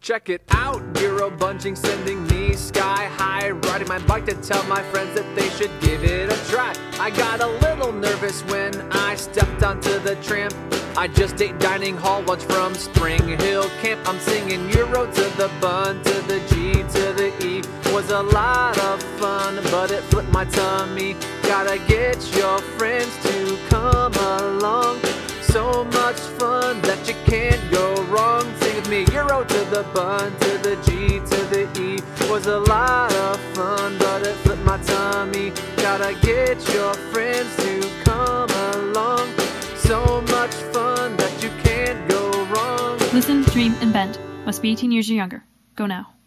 Check it out, Euro sending me sky high. Riding my bike to tell my friends that they should give it a try. I got a little nervous when I stepped onto the tramp. I just ate dining hall lunch from SpringHill Camp. I'm singing Euro to the bun, to the G, to the E. Was a lot of fun, but it flipped my tummy. Gotta get your friends to come along. So much fun that you can't go bun, to the G, to the E. Was a lot of fun, but it flipped my tummy. Gotta get your friends to come along. So much fun that you can't go wrong. Listen, dream, and bend. Must be 18 years or younger. Go now.